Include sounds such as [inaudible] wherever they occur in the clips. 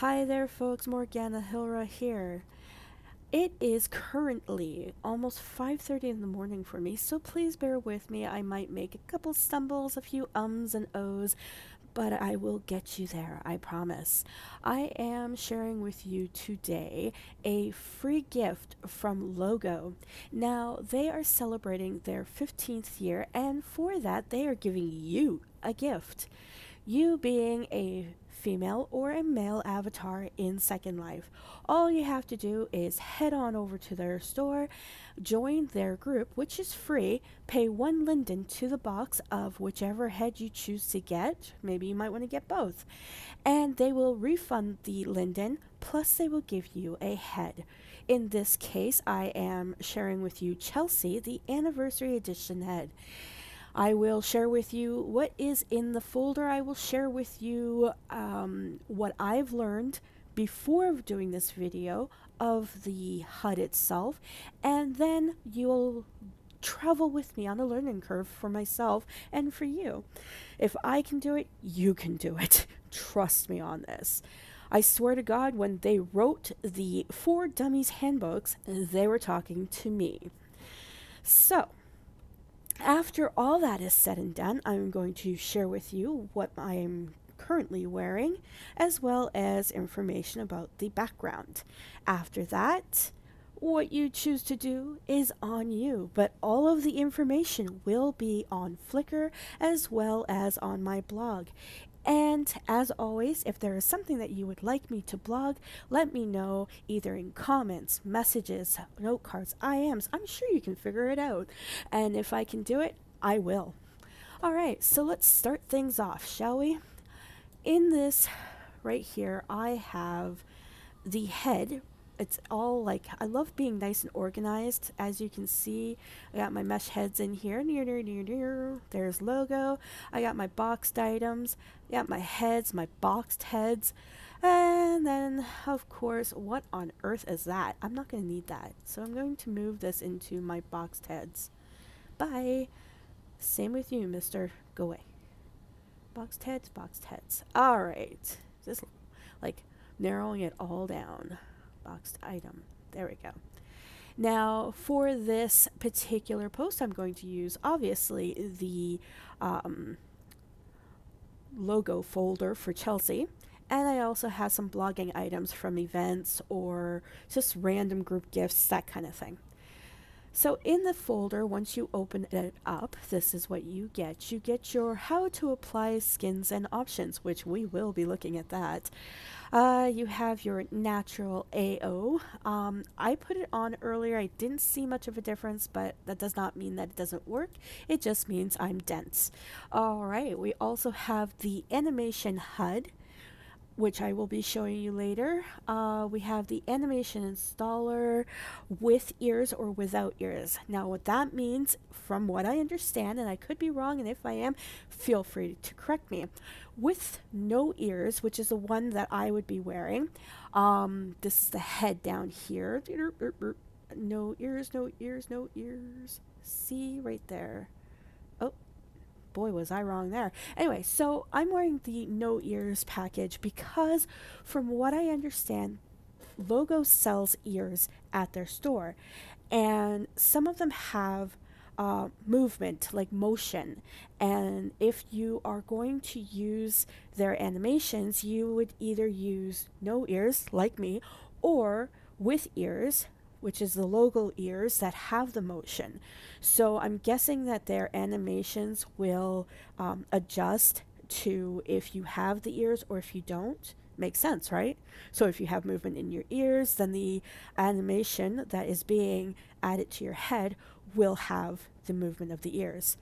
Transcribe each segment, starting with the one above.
Hi there folks, Morgana Hilra here. It is currently almost 5:30 in the morning for me, so please bear with me. I might make a couple stumbles, a few ums and ohs, but I will get you there, I promise. I am sharing with you today a free gift from Logo. Now, they are celebrating their 15th year, and for that, they are giving you a gift. You being a female or a male avatar in Second Life. All you have to do is head on over to their store, join their group, which is free, pay one linden to the box of whichever head you choose to get. Maybe you might want to get both. And they will refund the linden, plus, they will give you a head. In this case, I am sharing with you Chelsea, the anniversary edition head. I will share with you what is in the folder. I will share with you um, what I've learned before doing this video of the HUD itself, and then you'll travel with me on a learning curve for myself and for you. If I can do it, you can do it. [laughs] Trust me on this. I swear to God, when they wrote the For Dummies handbooks, they were talking to me. So, after all that is said and done, I'm going to share with you what I am currently wearing, as well as information about the background. After that, what you choose to do is on you, but all of the information will be on Flickr as well as on my blog. And as always, if there is something that you would like me to blog, let me know either in comments, messages, note cards, IMs. I'm sure you can figure it out. And if I can do it, I will. All right, so let's start things off, shall we? In this right here, I have the head it's all like I love being nice and organized. As you can see, I got my mesh heads in here. Near, near, near, near. There's logo. I got my boxed items. Got my heads, my boxed heads. And then, of course, what on earth is that? I'm not going to need that. So I'm going to move this into my boxed heads. Bye. Same with you, mister. Go away. Boxed heads, boxed heads. All right. Just like narrowing it all down boxed item. There we go. Now, for this particular post, I'm going to use obviously the um, logo folder for Chelsea. And I also have some blogging items from events or just random group gifts, that kind of thing. So in the folder, once you open it up, this is what you get. You get your how to apply skins and options, which we will be looking at that. Uh, you have your natural AO. Um, I put it on earlier. I didn't see much of a difference, but that does not mean that it doesn't work. It just means I'm dense. All right, we also have the animation HUD which I will be showing you later. Uh, we have the animation installer with ears or without ears. Now what that means, from what I understand, and I could be wrong, and if I am, feel free to correct me. With no ears, which is the one that I would be wearing, um, this is the head down here. No ears, no ears, no ears. See right there boy, was I wrong there. Anyway, so I'm wearing the no ears package because, from what I understand, Logo sells ears at their store, and some of them have uh, movement, like motion. And if you are going to use their animations, you would either use no ears, like me, or with ears, which is the logo ears that have the motion. So I'm guessing that their animations will um, adjust to if you have the ears or if you don't. Makes sense, right? So if you have movement in your ears, then the animation that is being added to your head will have the movement of the ears.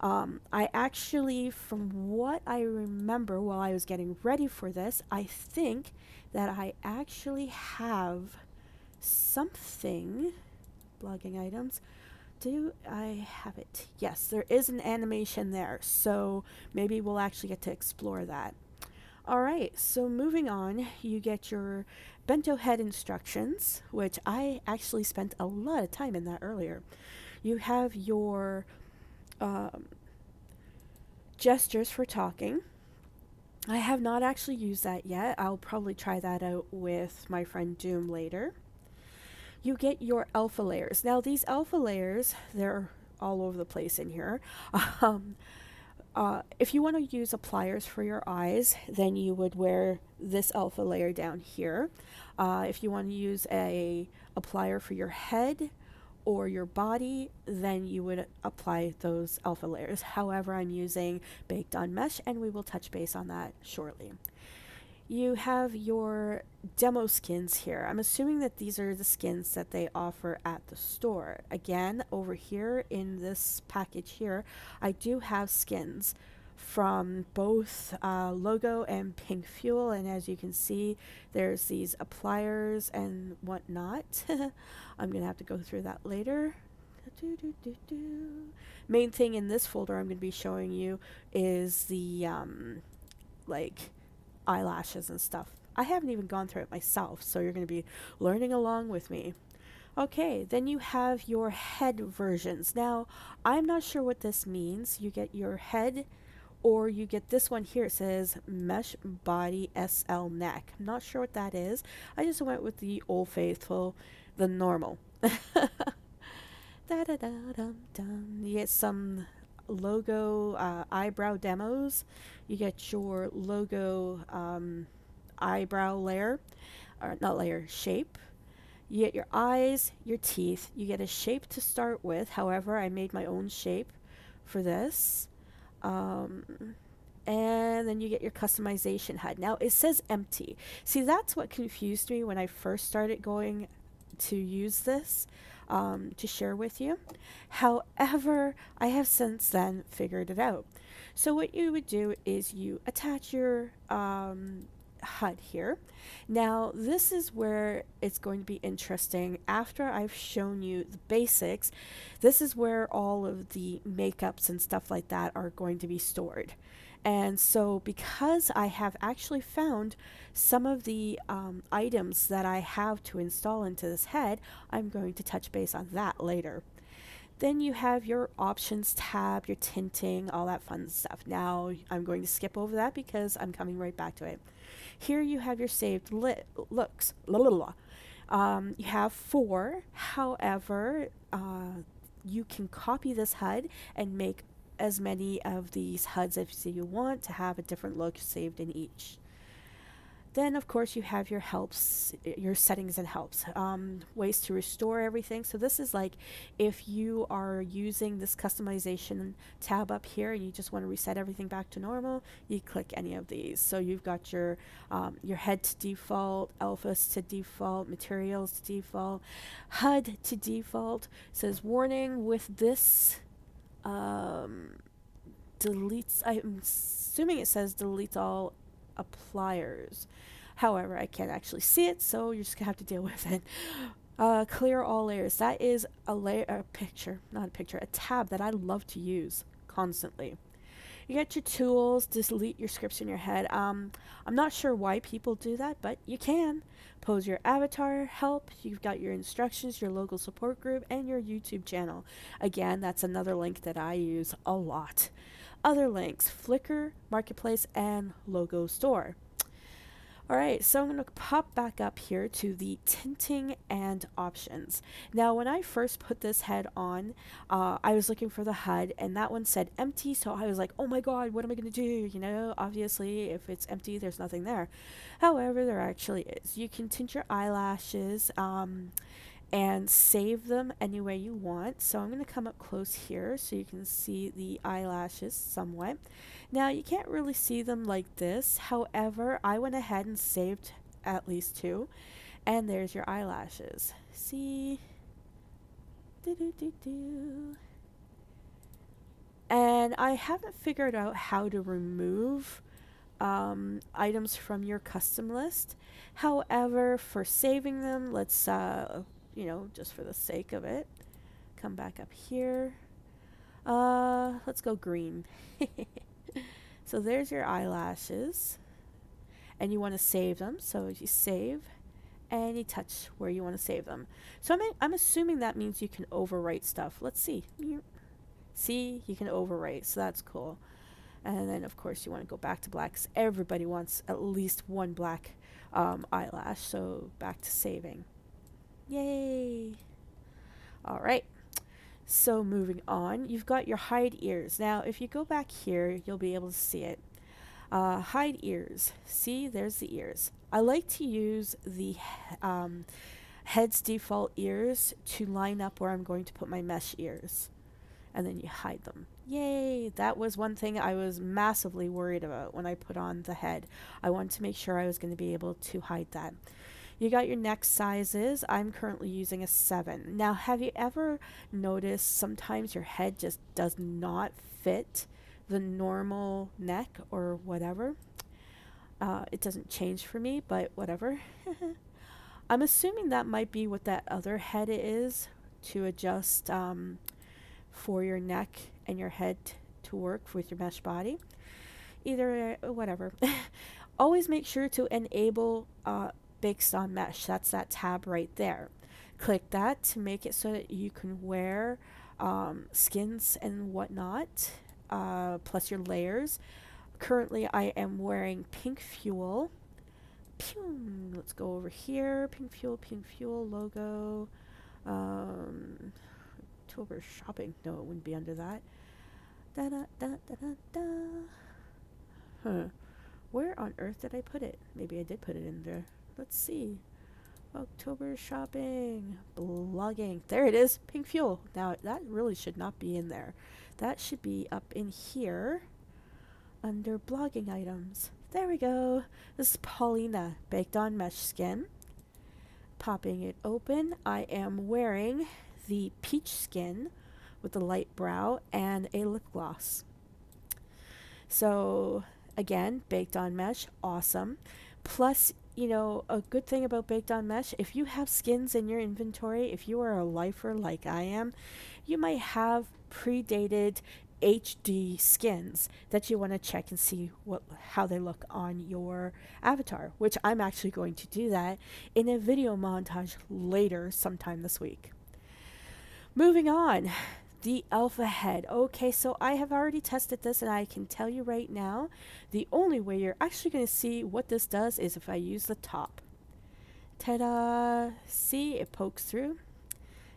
Um, I actually, from what I remember while I was getting ready for this, I think that I actually have something. Blogging items. Do I have it? Yes, there is an animation there, so maybe we'll actually get to explore that. Alright, so moving on, you get your bento head instructions, which I actually spent a lot of time in that earlier. You have your um, gestures for talking, I have not actually used that yet. I'll probably try that out with my friend Doom later. You get your alpha layers. Now, these alpha layers, they're all over the place in here. [laughs] Um, uh, if you want to use pliers for your eyes, then you would wear this alpha layer down here. Uh, if you want to use a plier for your head or your body, then you would apply those alpha layers. However, I'm using baked on mesh and we will touch base on that shortly. You have your demo skins here. I'm assuming that these are the skins that they offer at the store. Again, over here in this package here, I do have skins from both uh, Logo and Pink Fuel, and as you can see, there's these appliers and whatnot. [laughs] I'm going to have to go through that later. Main thing in this folder I'm going to be showing you is the, um, like, eyelashes and stuff. I haven't even gone through it myself, so you're going to be learning along with me. Okay, then you have your head versions. Now, I'm not sure what this means. You get your head, or you get this one here. It says Mesh Body SL Neck. I'm not sure what that is. I just went with the Old Faithful, the normal. [laughs] da da da dum dum. You get some logo uh, eyebrow demos. You get your logo um, eyebrow layer, or not layer, shape. You get your eyes, your teeth. You get a shape to start with. However, I made my own shape for this. Um, and then you get your customization HUD. Now it says empty. See, that's what confused me when I first started going to use this um, to share with you. However, I have since then figured it out. So what you would do is you attach your um, HUD here. Now this is where it's going to be interesting. After I've shown you the basics, this is where all of the makeups and stuff like that are going to be stored. And so because I have actually found some of the um, items that I have to install into this head, I'm going to touch base on that later. Then you have your options tab, your tinting, all that fun stuff. Now I'm going to skip over that because I'm coming right back to it. Here you have your saved looks. La, la, la. Um, you have four. However, uh, you can copy this HUD and make as many of these HUDs as you want to have a different look saved in each. Then, of course, you have your helps, your settings and helps, um, ways to restore everything. So this is like if you are using this customization tab up here and you just want to reset everything back to normal, you click any of these. So you've got your um, your head to default, alphas to default, materials to default, HUD to default. It says warning with this um, deletes. I'm assuming it says deletes all appliers. However, I can't actually see it, so you're just gonna have to deal [laughs] with it. Uh, clear all layers. That is a layer, a picture, not a picture, a tab that I love to use constantly. You get your tools, delete your scripts in your head. Um, I'm not sure why people do that, but you can. Pose your avatar, help, you've got your instructions, your local support group, and your YouTube channel. Again, that's another link that I use a lot. Other links, Flickr, Marketplace, and Logo Store. Alright, so I'm going to pop back up here to the tinting and options. Now, when I first put this head on, uh, I was looking for the HUD, and that one said empty, so I was like, oh my god, what am I going to do? You know, obviously, if it's empty, there's nothing there. However, there actually is. You can tint your eyelashes, um, and save them any way you want. So I'm going to come up close here so you can see the eyelashes somewhat. Now you can't really see them like this. However, I went ahead and saved at least two. And there's your eyelashes. See? And I haven't figured out how to remove um, items from your custom list. However, for saving them, let's uh, you know, just for the sake of it. Come back up here. Uh, let's go green. [laughs] so there's your eyelashes. And you want to save them. So you save and you touch where you want to save them. So I'm, I'm assuming that means you can overwrite stuff. Let's see. See, you can overwrite, so that's cool. And then, of course, you want to go back to black because everybody wants at least one black um, eyelash. So back to saving. Yay! All right. So moving on, you've got your hide ears. Now, if you go back here, you'll be able to see it. Uh, hide ears. See, there's the ears. I like to use the um, head's default ears to line up where I'm going to put my mesh ears. And then you hide them. Yay! That was one thing I was massively worried about when I put on the head. I wanted to make sure I was going to be able to hide that. You got your neck sizes. I'm currently using a 7. Now, have you ever noticed sometimes your head just does not fit the normal neck or whatever? Uh, it doesn't change for me, but whatever. [laughs] I'm assuming that might be what that other head is to adjust um, for your neck and your head to work with your mesh body. Either, whatever. [laughs] Always make sure to enable uh, Baked on Mesh. That's that tab right there. Click that to make it so that you can wear um, skins and whatnot, uh, plus your layers. Currently, I am wearing Pink Fuel. Pew! Let's go over here. Pink Fuel, Pink Fuel logo. Um, October shopping. No, it wouldn't be under that. Da da da da da da. Huh. Where on earth did I put it? Maybe I did put it in there. Let's see. October shopping, blogging. There it is, pink fuel. Now that really should not be in there. That should be up in here under blogging items. There we go. This is Paulina, baked on mesh skin. Popping it open, I am wearing the peach skin with the light brow and a lip gloss. So again, baked on mesh, awesome. Plus you know, a good thing about Baked on Mesh, if you have skins in your inventory, if you are a lifer like I am, you might have predated HD skins that you want to check and see what how they look on your avatar, which I'm actually going to do that in a video montage later sometime this week. Moving on, the alpha head. Okay, so I have already tested this and I can tell you right now, the only way you're actually going to see what this does is if I use the top. Ta-da! See, it pokes through.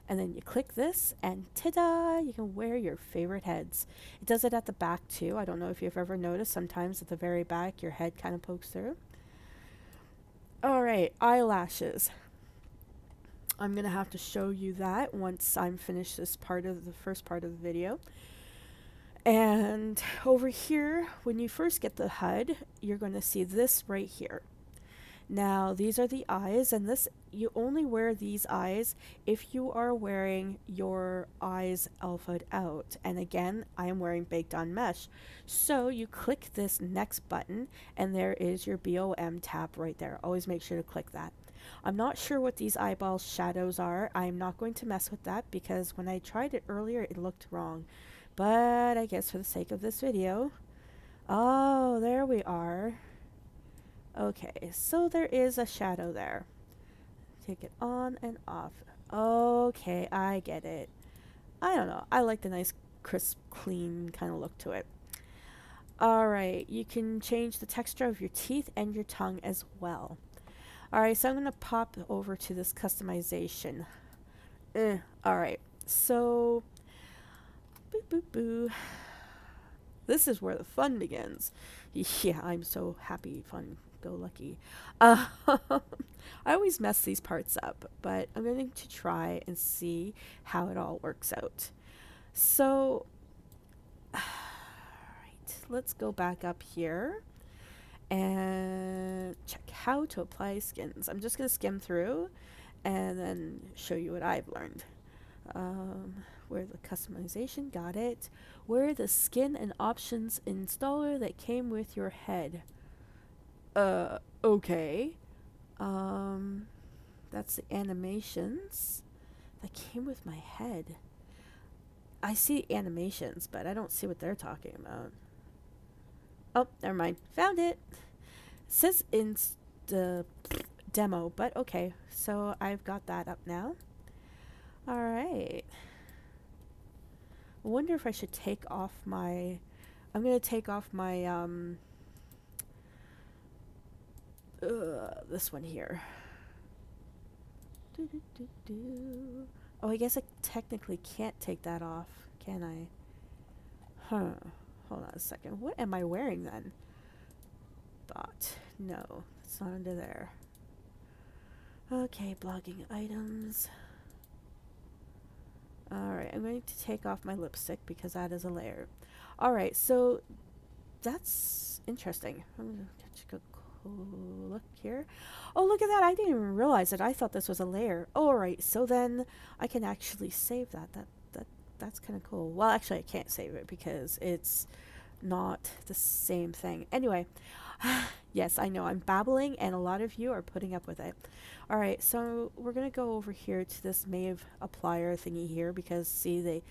And then you click this and ta-da! You can wear your favorite heads. It does it at the back too. I don't know if you've ever noticed, sometimes at the very back your head kind of pokes through. Alright, eyelashes. I'm going to have to show you that once I'm finished this part of the first part of the video. And over here, when you first get the HUD, you're going to see this right here. Now, these are the eyes, and this you only wear these eyes if you are wearing your eyes alphaed out. And again, I am wearing baked on mesh. So you click this next button, and there is your BOM tab right there. Always make sure to click that. I'm not sure what these eyeball shadows are. I'm not going to mess with that because when I tried it earlier, it looked wrong. But I guess for the sake of this video. Oh, there we are. Okay, so there is a shadow there. Take it on and off. Okay, I get it. I don't know. I like the nice, crisp, clean kind of look to it. Alright, you can change the texture of your teeth and your tongue as well. Alright, so I'm going to pop over to this customization. Eh, Alright, so... Boo boo boo. This is where the fun begins. [laughs] Yeah, I'm so happy, fun, go lucky. Uh, [laughs] I always mess these parts up, but I'm going to try and see how it all works out. So, [sighs] all right, let's go back up here and check how to apply skins. I'm just going to skim through and then show you what I've learned. Um, where the customization, got it. Where the skin and options installer that came with your head. Uh, okay. Um, that's the animations that came with my head. I see animations, but I don't see what they're talking about. Oh, never mind. Found it. it says in the demo, but okay. So I've got that up now. All right. I wonder if I should take off my I'm going to take off my, um, uh, this one here. Do, do, do, oh, I guess I technically can't take that off, can I? Huh. Hold on a second. What am I wearing then? Thought. No, it's not under there. Okay, blogging items. Alright, I'm going to take off my lipstick because that is a layer. Alright, so that's interesting. I'm going to take a cool look here. Oh, look at that. I didn't even realize it. I thought this was a layer. Alright, so then I can actually save. That that That's kind of cool. Well, actually, I can't save it because it's not the same thing. Anyway, [sighs] yes, I know I'm babbling and a lot of you are putting up with it. Alright, so we're going to go over here to this Maeve applier thingy here because see they,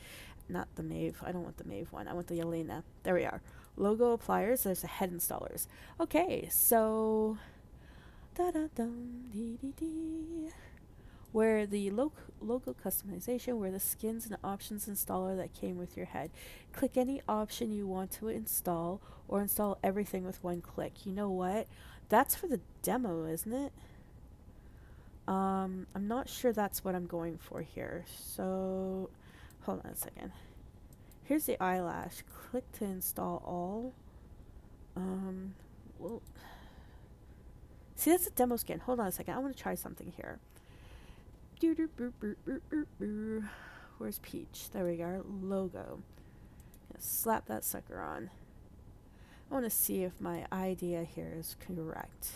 not the Maeve, I don't want the Maeve one, I want the Elena. There we are. Logo appliers, there's the head installers. Okay, so, da da dum dee dee dee where the lo logo customization, where the skins and options installer that came with your head. Click any option you want to install or install everything with one click. You know what? That's for the demo, isn't it? Um, I'm not sure that's what I'm going for here. So, hold on a second. Here's the eyelash. Click to install all. Um, well, see, that's a demo skin. Hold on a second. I want to try something here. Where's Peach? There we go. Logo. Slap that sucker on. I want to see if my idea here is correct.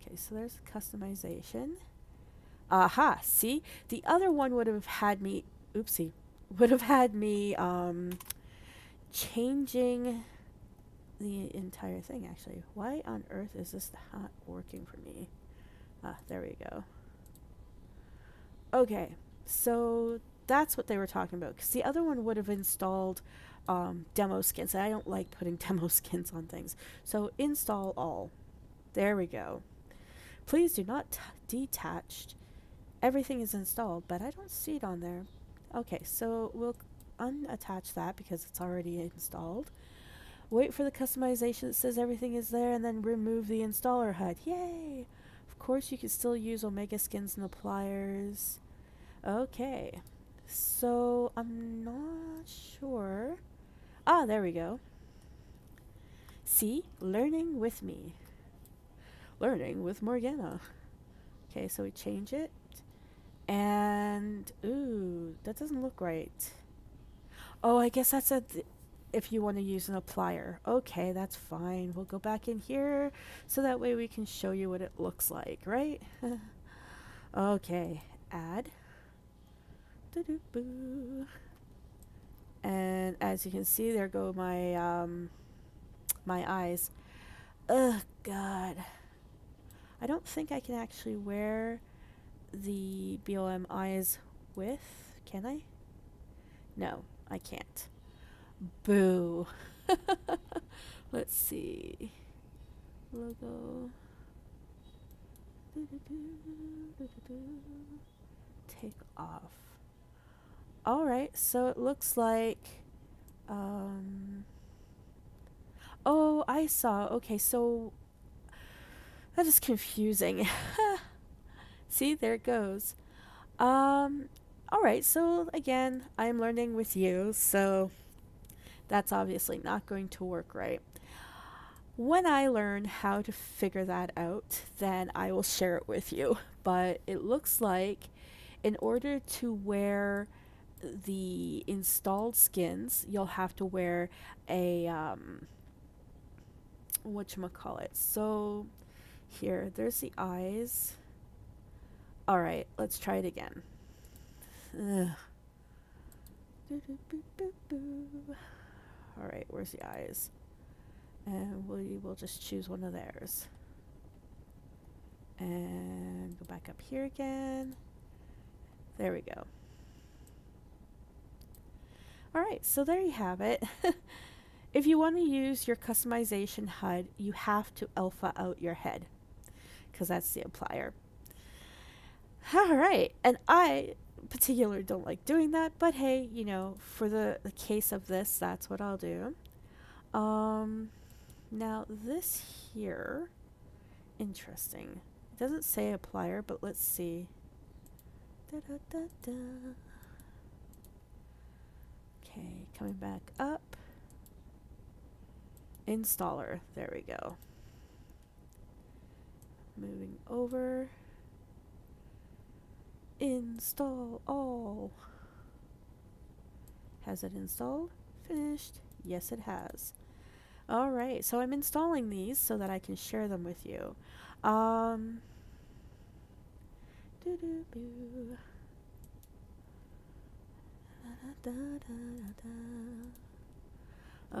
Okay, so there's customization. Aha, see? The other one would have had me, oopsie, would have had me um, changing the entire thing, actually. Why on earth is this not working for me? Ah, there we go. Okay, so that's what they were talking about. Because the other one would have installed um, demo skins. I don't like putting [laughs] demo skins on things. So install all. There we go. Please do not detach. Everything is installed, but I don't see it on there. Okay, so we'll unattach that because it's already installed. Wait for the customization that says everything is there and then remove the installer HUD. Yay! Of course, you can still use Omega skins and appliers. Okay, so I'm not sure. Ah, there we go. See, learning with me. Learning with Morgana. Okay, so we change it. And, ooh, that doesn't look right. Oh, I guess that's a if you want to use an applier. Okay, that's fine. We'll go back in here so that way we can show you what it looks like, right? [laughs] okay, add. And as you can see, there go my um, my eyes. Ugh, God. I don't think I can actually wear the BOM eyes with, can I? No, I can't. Boo. [laughs] Let's see. Logo. Take off. Alright, so it looks like... Um, oh, I saw. Okay, so... That is confusing. [laughs] See, there it goes. Um, alright, so again, I'm learning with you, so that's obviously not going to work right. When I learn how to figure that out, then I will share it with you. But it looks like in order to wear the installed skins, you'll have to wear a, um, it. So here, there's the eyes. Alright, let's try it again. Alright, where's the eyes? And we will just choose one of theirs. And go back up here again. There we go. Alright, so there you have it. [laughs] if you want to use your customization HUD, you have to alpha out your head. Because that's the applier. Alright, and I particularly don't like doing that, but hey, you know, for the, the case of this, that's what I'll do. Um, now this here, interesting. It doesn't say applier, but let's see. Da, da, da. Okay, coming back up. Installer, there we go. Moving over. Install all. Has it installed? Finished. Yes, it has. Alright, so I'm installing these so that I can share them with you. Um, doo -doo -boo. Da -da -da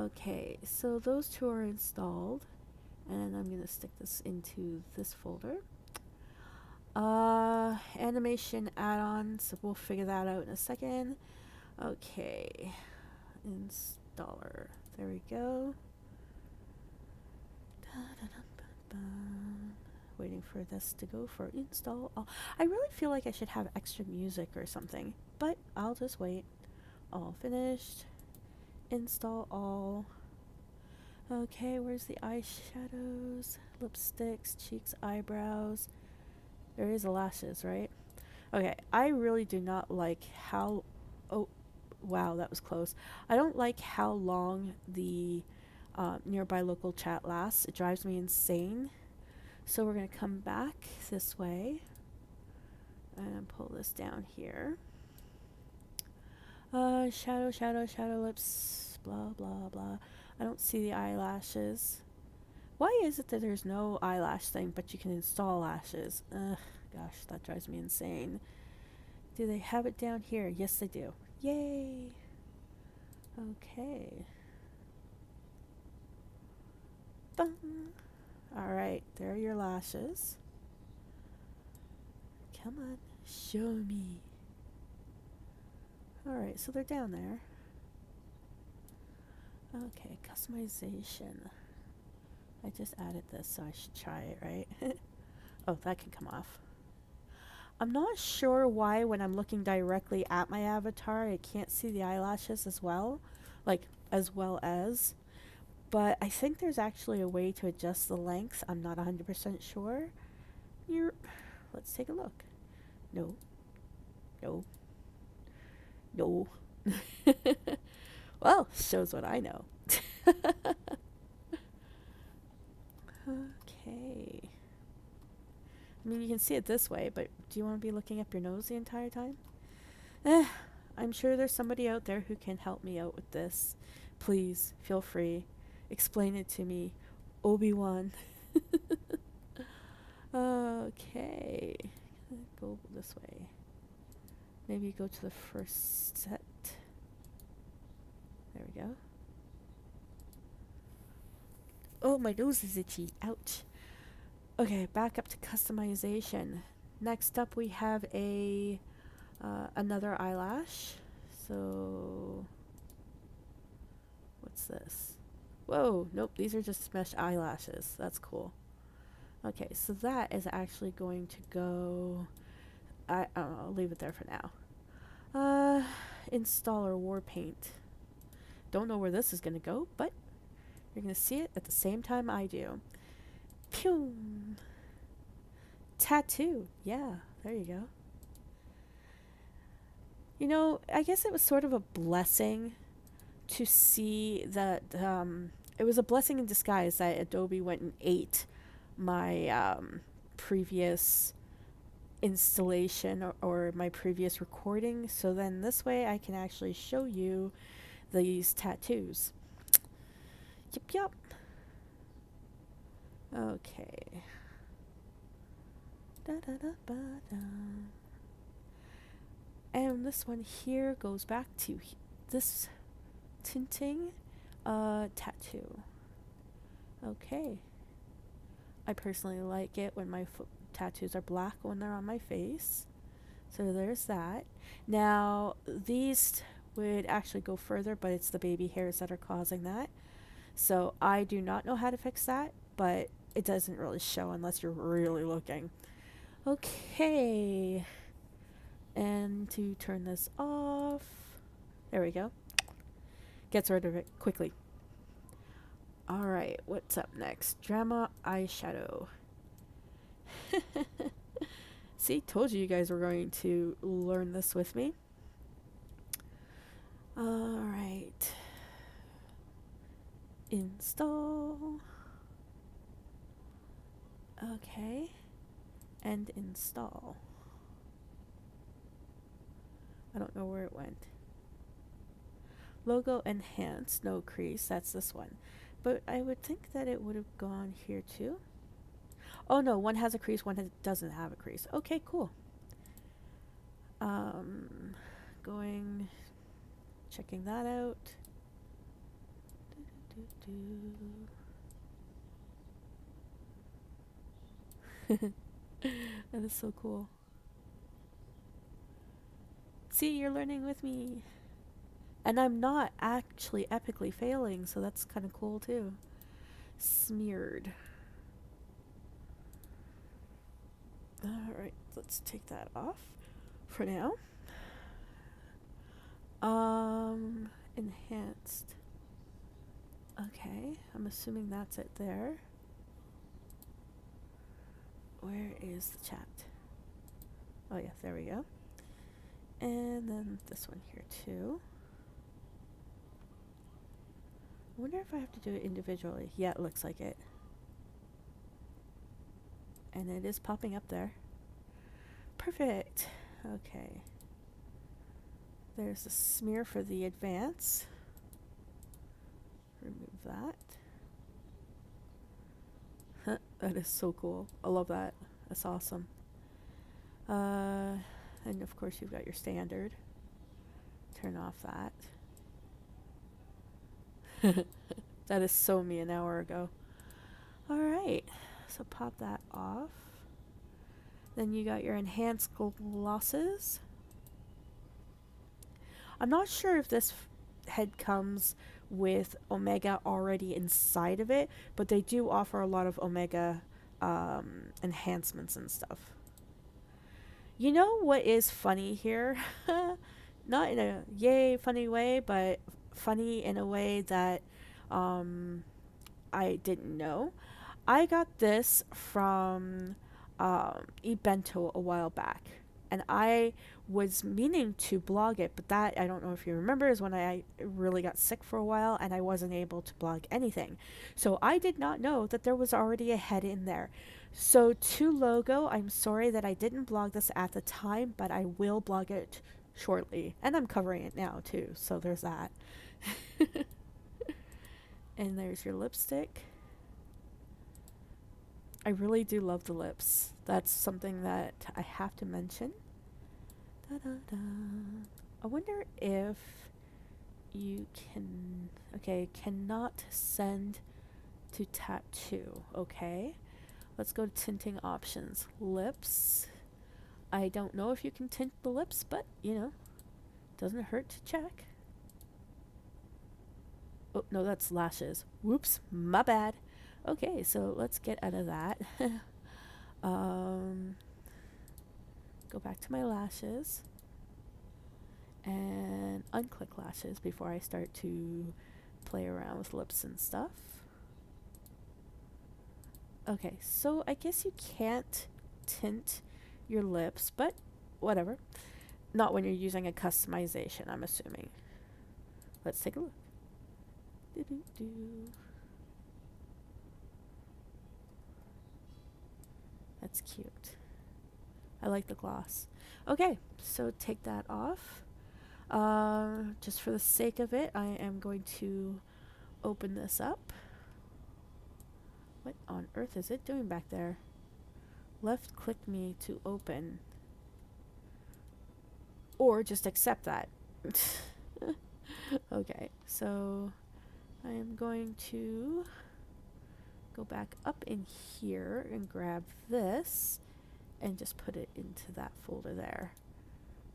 okay, so those two are installed. And I'm going to stick this into this folder. Uh, animation add-ons, we'll figure that out in a second. Okay, installer, there we go. Waiting for this to go for install. Oh, I really feel like I should have extra music or something, but I'll just wait. All finished. Install all. Okay, where's the eyeshadows? Lipsticks, cheeks, eyebrows. There is the lashes, right? Okay, I really do not like how... Oh, wow, that was close. I don't like how long the uh, nearby local chat lasts. It drives me insane. So we're going to come back this way and pull this down here. Uh, shadow, shadow, shadow lips, blah, blah, blah. I don't see the eyelashes. Why is it that there's no eyelash thing, but you can install lashes? Ugh, gosh, that drives me insane. Do they have it down here? Yes, they do. Yay! Okay. Alright, there are your lashes. Come on, show me. Alright, so they're down there. Okay, customization. I just added this, so I should try it, right? [laughs] oh, that can come off. I'm not sure why when I'm looking directly at my avatar, I can't see the eyelashes as well. Like, as well as but I think there's actually a way to adjust the length. I'm not 100% sure. You're, let's take a look. No. No. No. [laughs] well, shows what I know. [laughs] okay. I mean, you can see it this way, but do you want to be looking up your nose the entire time? Eh, I'm sure there's somebody out there who can help me out with this. Please, feel free. Explain it to me, Obi-Wan. [laughs] okay. Go this way. Maybe go to the first set. There we go. Oh, my nose is itchy. Ouch. Okay, back up to customization. Next up we have a uh, another eyelash. So what's this? Whoa, nope, these are just mesh eyelashes. That's cool. Okay, so that is actually going to go... I, I'll leave it there for now. Uh, installer war paint. Don't know where this is going to go, but you're going to see it at the same time I do. Pew! Tattoo. Yeah, there you go. You know, I guess it was sort of a blessing to see that um, it was a blessing in disguise that Adobe went and ate my um, previous installation or, or, my previous recording. So then this way I can actually show you these tattoos. Yep, yep. Okay. Da, da, da, ba, da. And this one here goes back to this tinting uh, tattoo. Okay. I personally like it when my tattoos are black when they're on my face. So there's that. Now, these would actually go further, but it's the baby hairs that are causing that. So I do not know how to fix that, but it doesn't really show unless you're really looking. Okay. And to turn this off, there we go gets rid of it quickly. Alright, what's up next? Drama eyeshadow. [laughs] See, told you you guys were going to learn this with me. Alright. Install. Okay. And install. I don't know where it went. Logo enhance, no crease. That's this one. But I would think that it would have gone here too. Oh no, one has a crease, one doesn't have a crease. Okay, cool. Um, going, checking that out. Do, do, do, that is so cool. See, you're learning with me. And I'm not actually epically failing, so that's kind of cool too. Smeared. Alright, let's take that off for now. Um, enhanced. Okay, I'm assuming that's it there. Where is the chat? Oh yeah, there we go. And then this one here too. I wonder if I have to do it individually. Yeah, it looks like it. And it is popping up there. Perfect. Okay. There's a smear for the advance. Remove that. that is so cool. I love that. That's awesome. Uh, and of course you've got your standard. Turn off that. [laughs] that is so me an hour ago. Alright, so pop that off. Then you got your enhanced glosses. I'm not sure if this head comes with Omega already inside of it, but they do offer a lot of Omega um, enhancements and stuff. You know what is funny here? [laughs] Not in a yay funny way, but funny in a way that um, I didn't know. I got this from um, eBento a while back, and I was meaning to blog it, but that I don't know if you remember is when I really got sick for a while and I wasn't able to blog anything. So I did not know that there was already a head in there. So to logo, I'm sorry that I didn't blog this at the time, but I will blog it shortly, and I'm covering it now too. So there's that. [laughs] and there's your lipstick. I really do love the lips. That's something that I have to mention. Da -da -da. I wonder if you can. Okay, cannot send to tattoo. Okay. Let's go to tinting options. Lips. I don't know if you can tint the lips, but you know, doesn't hurt to check. Oh, no, that's lashes. Whoops, my bad. Okay, so let's get out of that. [laughs] um, go back to my lashes and unclick lashes before I start to play around with lips and stuff. Okay, so I guess you can't tint your lips, but whatever. Not when you're using a customization, I'm assuming. Let's take a look. Do -do -do. That's cute. I like the gloss. Okay, so take that off. Uh, just for the sake of it, I am going to open this up. What on earth is it doing back there? Left click me to open. Or just accept that. [laughs] okay, so I am going to go back up in here and grab this and just put it into that folder there.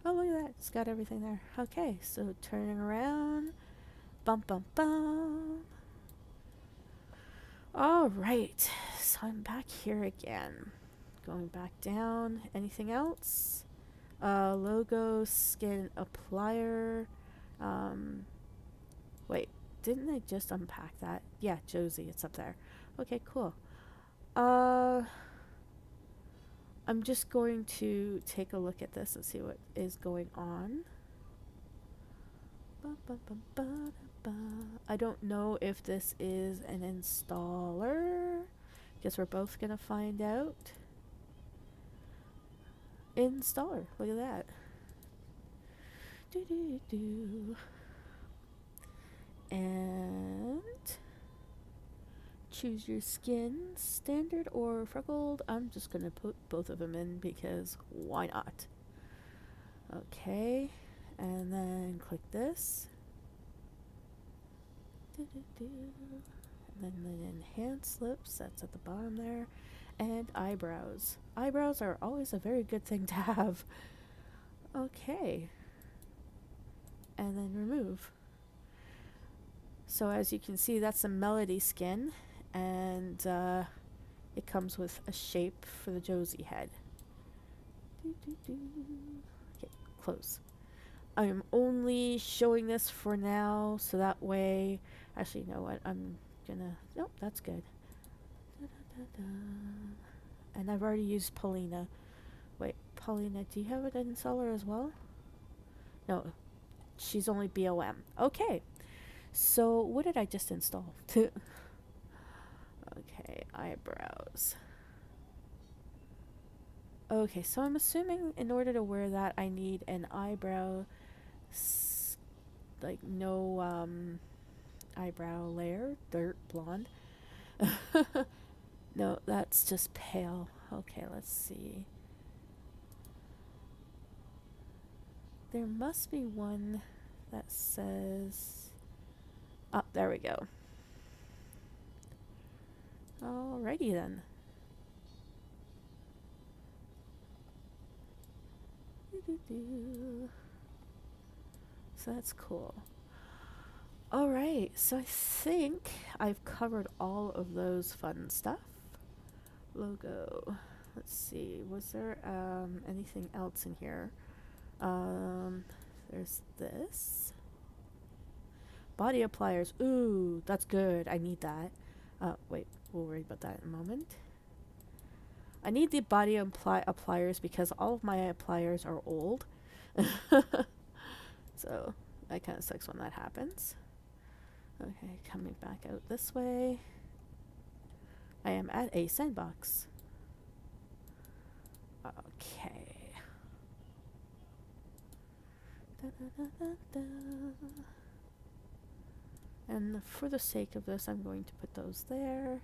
Oh, look at that. It's got everything there. Okay, so turning around. Bum, bum, bum. All right, so I'm back here again. Going back down. Anything else? Uh, logo, skin applier. Um, wait, didn't I just unpack that? Yeah, Josie, it's up there. Okay, cool. Uh, I'm just going to take a look at this and see what is going on. I don't know if this is an installer. Guess we're both gonna find out. Installer, look at that. Do do do. And choose your skin, standard or freckled. I'm just gonna put both of them in because why not? Okay, and then click this. And then the enhanced lips, that's at the bottom there. And eyebrows. Eyebrows are always a very good thing to have. Okay. And then remove. So as you can see, that's a Melody skin, and uh, it comes with a shape for the Josie head. Okay, close. I'm only showing this for now, so that way, actually, you know what, I'm gonna, nope, that's good. Da, da, da, and I've already used Paulina. Wait, Paulina, do you have an installer as well? No, she's only BOM. Okay, so what did I just install? [laughs] okay, eyebrows. Okay, so I'm assuming in order to wear that I need an eyebrow, like no um, eyebrow layer, dirt blonde. [laughs] no, that's just pale. Okay, let's see. There must be one that says Oh, there we go. Alrighty then. So that's cool. Alright, so I think I've covered all of those fun stuff. Logo. Let's see, was there um, anything else in here? Um, there's this. Body appliers. Ooh, that's good. I need that. Uh, wait, we'll worry about that in a moment. I need the body appli appliers because all of my appliers are old. [laughs] so that kind of sucks when that happens. Okay, coming back out this way. I am at a sandbox. Okay. Da, da, da, and for the sake of this, I'm going to put those there.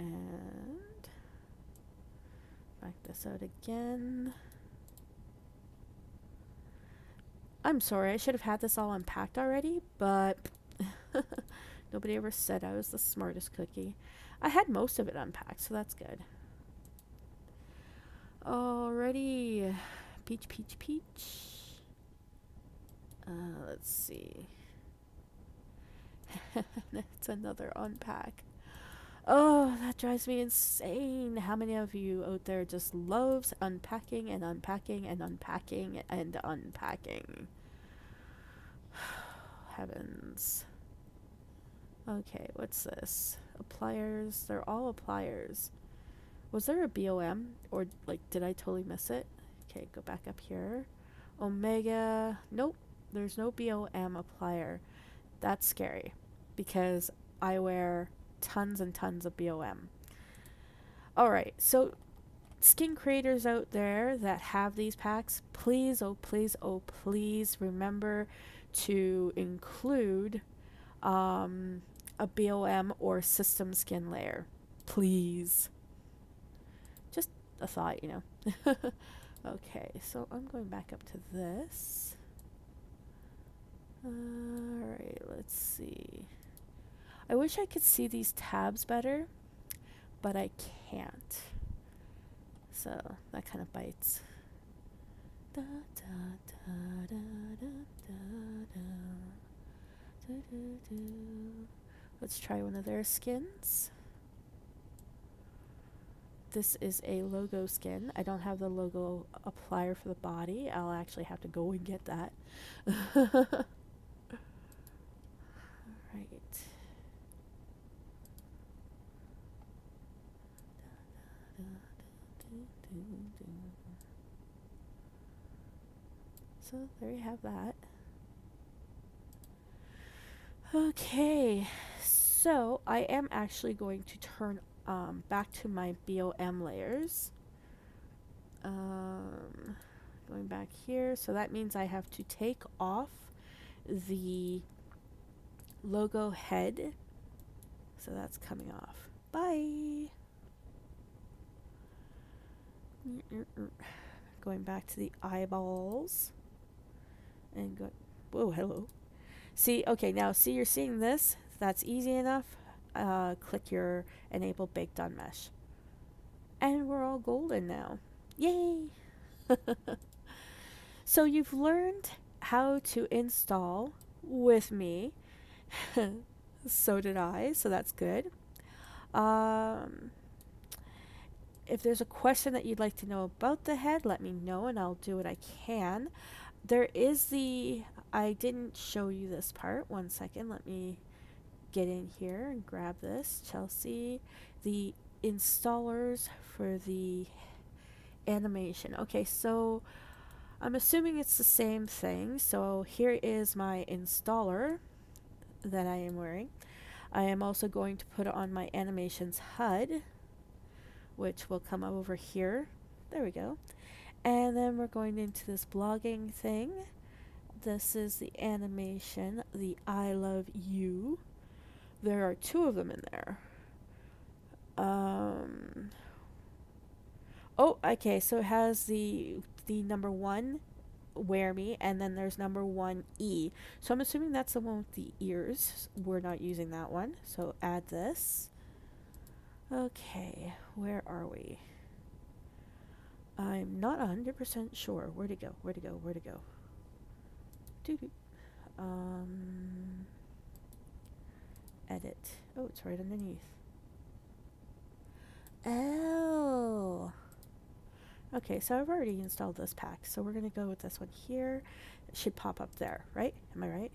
And back this out again. I'm sorry, I should have had this all unpacked already, but [laughs] nobody ever said I was the smartest cookie. I had most of it unpacked, so that's good. Alrighty. Peach, peach, peach. Uh, let's see. [laughs] it's another unpack. Oh, that drives me insane. How many of you out there just loves unpacking and unpacking and unpacking and unpacking? [sighs] Heavens. Okay, what's this? Appliers. They're all appliers. Was there a BOM? Or, like, did I totally miss it? Okay, go back up here. Omega. Nope. There's no BOM applier. That's scary because I wear tons and tons of BOM. Alright, so skin creators out there that have these packs, please, oh please, oh please remember to include um, a BOM or system skin layer. Please. Just a thought, you know. [laughs] okay, so I'm going back up to this. Alright, let's see. I wish I could see these tabs better, but I can't. So that kind of bites. Da, da, da, Let's try one of their skins. This is a logo skin. I don't have the logo applier for the body. I'll actually have to go and get that. [laughs] So there you have that. Okay, so I am actually going to turn um, back to my BOM layers. Um, going back here, so that means I have to take off the logo head. So that's coming off. Bye! Going back to the eyeballs. And go. Whoa, hello. See, okay, now see you're seeing this. That's easy enough. Uh, click your enable baked on mesh. And we're all golden now. Yay! [laughs] so you've learned how to install with me. [laughs] so did I, so that's good. Um, if there's a question that you'd like to know about the head, let me know and I'll do what I can. There is the, I didn't show you this part. One second, let me get in here and grab this. Chelsea, the installers for the animation. Okay, so I'm assuming it's the same thing. So here is my installer that I am wearing. I am also going to put on my animations HUD which will come up over here. There we go. And then we're going into this blogging thing. This is the animation, the I love you. There are two of them in there. Um, oh, okay, so it has the the number one wear me and then there's number one E. So I'm assuming that's the one with the ears. We're not using that one. So add this. Okay, where are we? I'm not 100% sure. Where to go? Where to go? Where to go? Um, edit. Oh, it's right underneath. Oh. Okay, so I've already installed this pack, so we're going to go with this one here. It should pop up there, right? Am I right?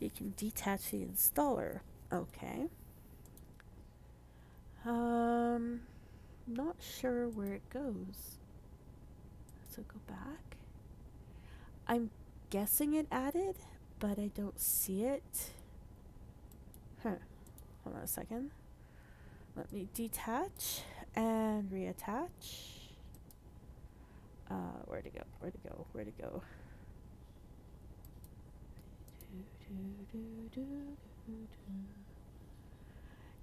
You can detach the installer. Okay. Um, not sure where it goes. So go back. I'm guessing it added, but I don't see it. Huh. Hold on a second. Let me detach and reattach. Uh, where to go? Where to go? Where to go?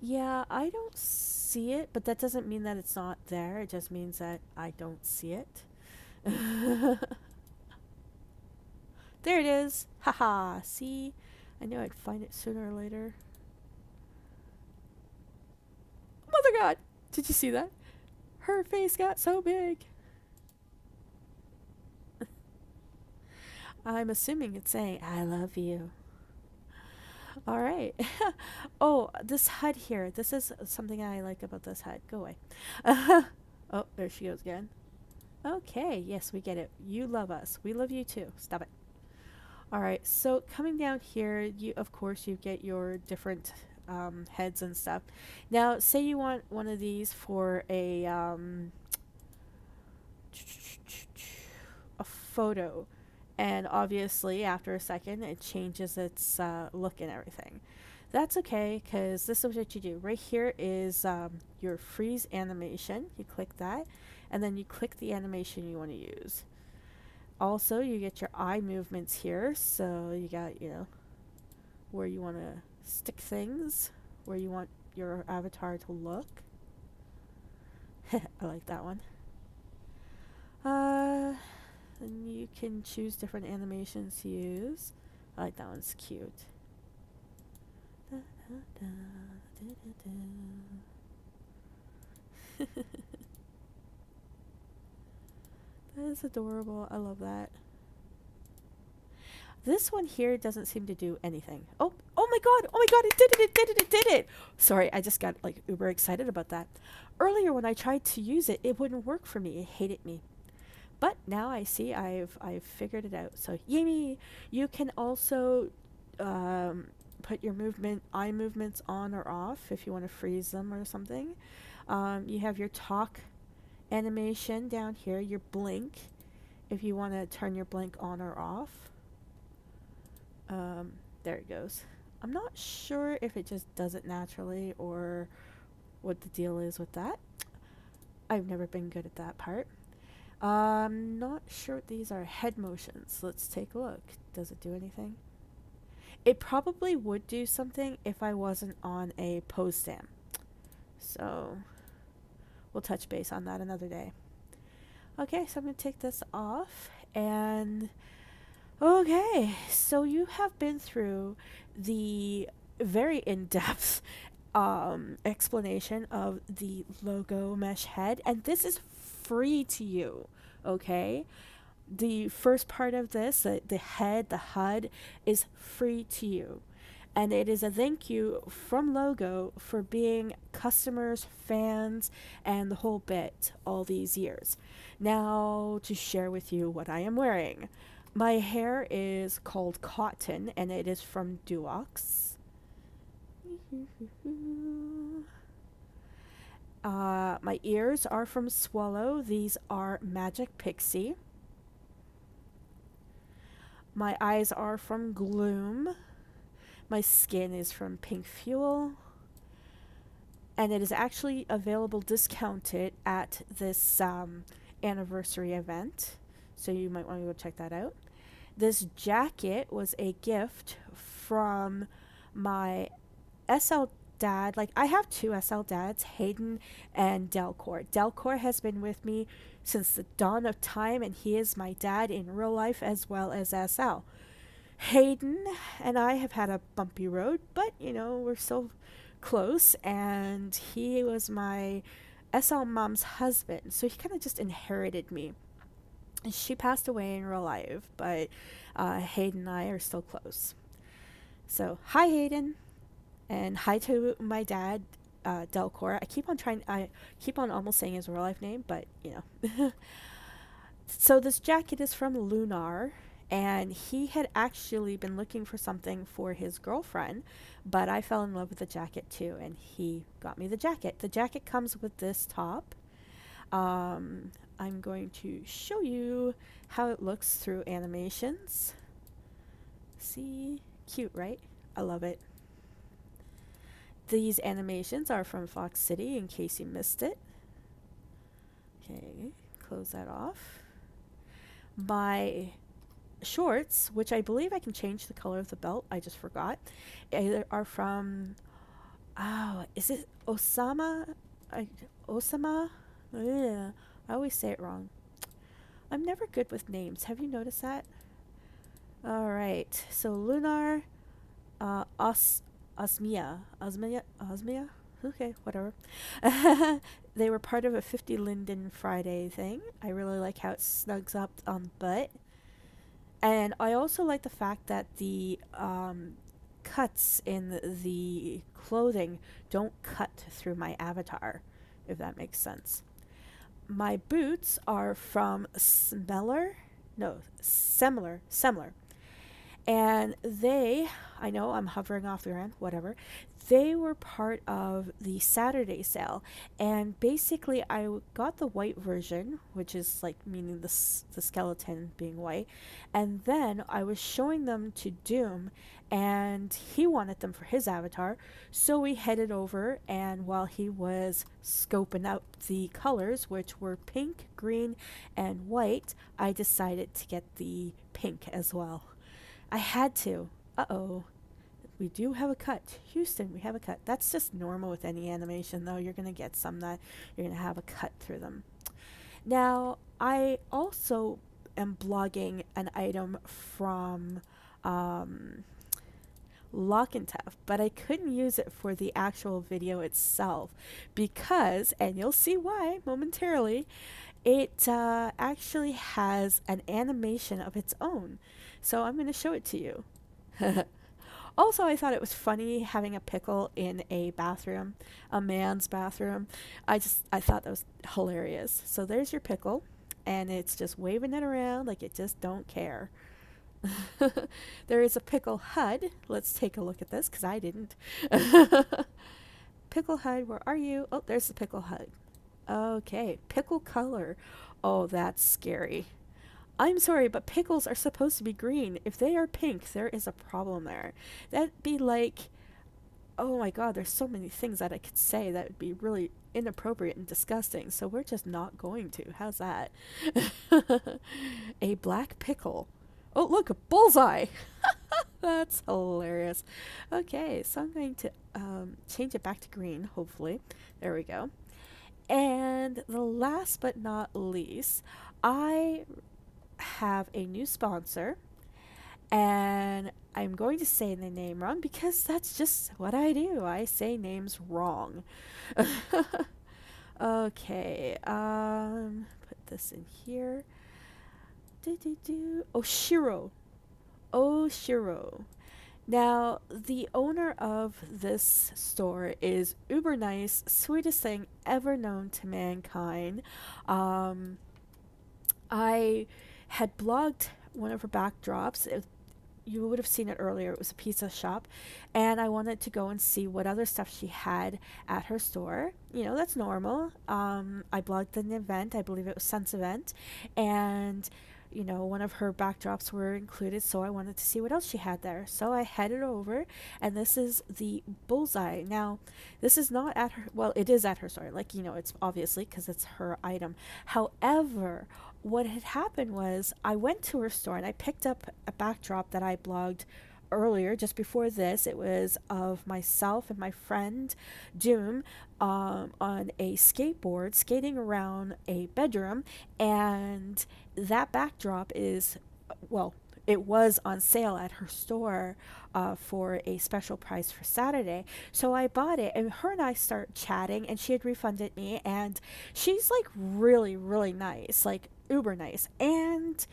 Yeah, I don't see it, but that doesn't mean that it's not there. It just means that I don't see it. [laughs] there it is. Haha. see? I knew I'd find it sooner or later. Mother God! Did you see that? Her face got so big. [laughs] I'm assuming it's saying, I love you. All right. [laughs] oh, this HUD here. This is something I like about this HUD. Go away. [laughs] oh, there she goes again. Okay, yes, we get it. You love us. We love you too. Stop it. All right, so coming down here, you of course you get your different um, heads and stuff. Now, say you want one of these for a um, [tsk] a photo and obviously after a second it changes its uh, look and everything. That's okay because this is what you do. Right here is um, your freeze animation. You click that and then you click the animation you want to use. Also, you get your eye movements here. So you got, you know, where you want to stick things, where you want your avatar to look. [laughs] I like that one. Uh, and you can choose different animations to use. I like that one's cute. Da, da, da, that is adorable. I love that. This one here doesn't seem to do anything. Oh, oh my god, oh my god, it did it, it did it, it did it. Sorry, I just got like uber excited about that. Earlier when I tried to use it, it wouldn't work for me. It hated me. But now I see I've I've figured it out. So Yami, you can also um, put your movement eye movements on or off if you want to freeze them or something. Um, you have your talk animation down here, your blink, if you want to turn your blink on or off. Um, there it goes. I'm not sure if it just does it naturally or what the deal is with that. I've never been good at that part. I'm not sure these are head motions. Let's take a look. Does it do anything? It probably would do something if I wasn't on a pose stand. So we'll touch base on that another day. Okay, so I'm going to take this off and okay, so you have been through the very in-depth [laughs] um, explanation of the logo mesh head and this is free to you, okay? The first part of this, the, the head, the HUD, is free to you. And it is a thank you from Logo for being customers, fans, and the whole bit all these years. Now, to share with you what I am wearing. My hair is called Cotton, and it is from Doux. [laughs] Uh, my ears are from Swallow. These are Magic Pixie. My eyes are from Gloom. My skin is from Pink Fuel. And it is actually available discounted at this um, anniversary event. So you might want to go check that out. This jacket was a gift from my SL dad, like I have two SL dads, Hayden and Delcor. Delcor has been with me since the dawn of time, and he is my dad in real life as well as SL. Hayden and I have had a bumpy road, but you know, we're so close, and he was my SL mom's husband, so he kind of just inherited me. And she passed away in real life, but uh, Hayden and I are still close. So, hi, Hayden and hi to my dad, uh, Delcor. I keep on trying. I keep on almost saying his real life name, but you know. [laughs] so this jacket is from Lunar, and he had actually been looking for something for his girlfriend, but I fell in love with the jacket too, and he got me the jacket. The jacket comes with this top. Um, I'm going to show you how it looks through animations. See, cute, right? I love it. These animations are from Fox City in case you missed it. Okay, close that off. My shorts, which I believe I can change the color of the belt, I just forgot, are from, oh, is it Osama? I, Osama? Ugh, I always say it wrong. I'm never good with names. Have you noticed that? Alright, so Lunar, uh, Os Osmia. Osmia? Osmia? Okay, whatever. [laughs] they were part of a 50 Linden Friday thing. I really like how it snugs up on butt. And I also like the fact that the um, cuts in the clothing don't cut through my avatar, if that makes sense. My boots are from Smeller. No, Semler. Semler and they, I know I'm hovering off the end, whatever, they were part of the Saturday sale. And basically, I got the white version, which is like meaning the, the skeleton being white. And then I was showing them to Doom, and he wanted them for his avatar. So we headed over, and while he was scoping out the colors, which were pink, green, and white, I decided to get the pink as well. I had to. Uh oh. We do have a cut. Houston, we have a cut. That's just normal with any animation, though. You're going to get some that you're going to have a cut through them. Now, I also am blogging an item from um, Lock and Tough, but I couldn't use it for the actual video itself because, and you'll see why momentarily, it uh, actually has an animation of its own. So I'm going to show it to you. [laughs] also, I thought it was funny having a pickle in a bathroom, a man's bathroom. I just, I thought that was hilarious. So there's your pickle, and it's just waving it around like it just don't care. [laughs] there is a pickle HUD. Let's take a look at this because I didn't. [laughs] pickle HUD, where are you? Oh, there's the pickle HUD. Okay, pickle color. Oh, that's scary. I'm sorry, but pickles are supposed to be green. If they are pink, there is a problem there. That'd be like, oh my god, there's so many things that I could say that would be really inappropriate and disgusting. So we're just not going to. How's that? [laughs] a black pickle. Oh, look, a bullseye. [laughs] That's hilarious. Okay, so I'm going to um, change it back to green, hopefully. There we go. And the last but not least, I have a new sponsor and I'm going to say the name wrong because that's just what I do. I say names wrong. [laughs] okay, um, put this in here. Do, do, do. Oshiro. Oshiro. Now, the owner of this store is uber nice, sweetest thing ever known to mankind. Um, I had blogged one of her backdrops. It, you would have seen it earlier. It was a pizza shop, and I wanted to go and see what other stuff she had at her store. You know, that's normal. Um, I blogged an event. I believe it was Sense event, and you know, one of her backdrops were included, so I wanted to see what else she had there. So I headed over, and this is the bullseye. Now, this is not at her, well, it is at her store. Like, you know, it's obviously because it's her item. However, what had happened was I went to her store and I picked up a backdrop that I blogged earlier, just before this. It was of myself and my friend Doom um, on a skateboard skating around a bedroom, and that backdrop is, well, it was on sale at her store uh, for a special price for Saturday. So I bought it, and her and I start chatting, and she had refunded me, and she's like really, really nice, like uber nice. And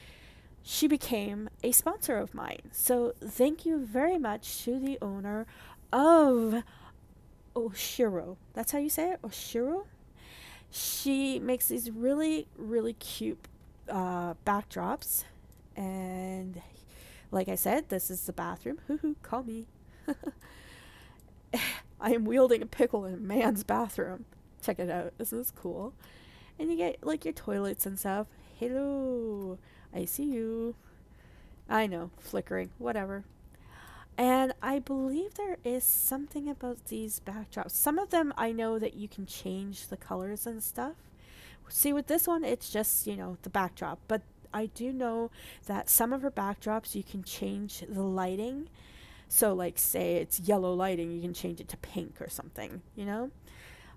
she became a sponsor of mine. So thank you very much to the owner of Oshiro. That's how you say it? Oshiro? She makes these really, really cute uh, backdrops. And like I said, this is the bathroom. Hoo hoo, call me. [laughs] I am wielding a pickle in a man's bathroom. Check it out. This is cool. And you get like your toilets and stuff. Hello. I see you. I know, flickering, whatever. And I believe there is something about these backdrops. Some of them I know that you can change the colors and stuff. See, with this one, it's just, you know, the backdrop. But I do know that some of her backdrops you can change the lighting. So, like, say it's yellow lighting, you can change it to pink or something, you know?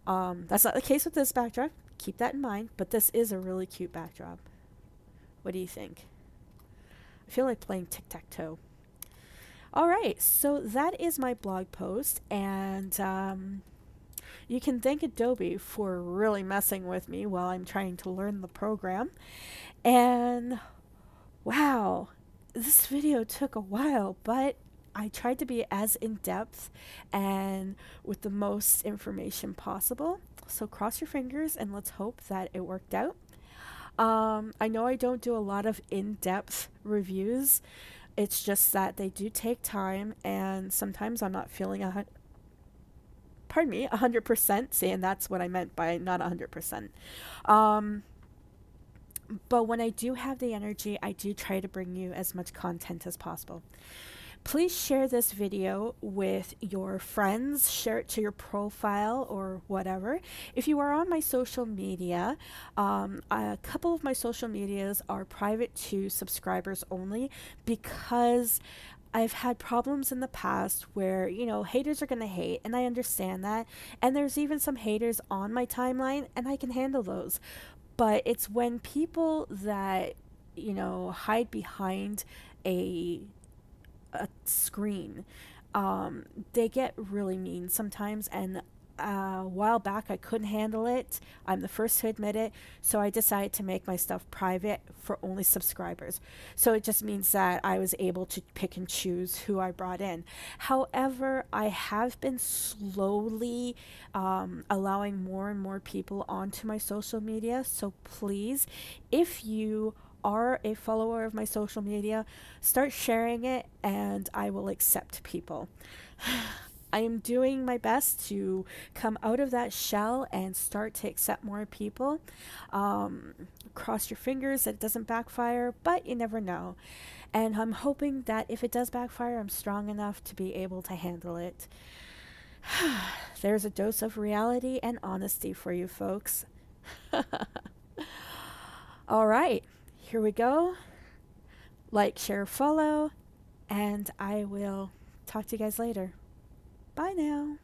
Um, that's not the case with this backdrop. Keep that in mind. But this is a really cute backdrop. What do you think? I feel like playing tic tac toe. All right, so that is my blog post, and um, you can thank Adobe for really messing with me while I'm trying to learn the program. And wow, this video took a while, but I tried to be as in depth and with the most information possible. So cross your fingers and let's hope that it worked out. Um, I know I don't do a lot of in depth reviews. It's just that they do take time, and sometimes I'm not feeling a pardon me, 100%. See, and that's what I meant by not a 100%. Um, but when I do have the energy, I do try to bring you as much content as possible. Please share this video with your friends, share it to your profile or whatever. If you are on my social media, um, a couple of my social medias are private to subscribers only because I've had problems in the past where, you know, haters are going to hate, and I understand that. And there's even some haters on my timeline, and I can handle those. But it's when people that, you know, hide behind a a screen. Um, they get really mean sometimes, and a while back I couldn't handle it. I'm the first to admit it. So I decided to make my stuff private for only subscribers. So it just means that I was able to pick and choose who I brought in. However, I have been slowly um, allowing more and more people onto my social media. So please, if you are a follower of my social media, start sharing it and I will accept people. [sighs] I am doing my best to come out of that shell and start to accept more people. Um, cross your fingers that it doesn't backfire, but you never know. And I'm hoping that if it does backfire, I'm strong enough to be able to handle it. [sighs] There's a dose of reality and honesty for you folks. [laughs] All right, here we go. Like, share, follow, and I will talk to you guys later. Bye now.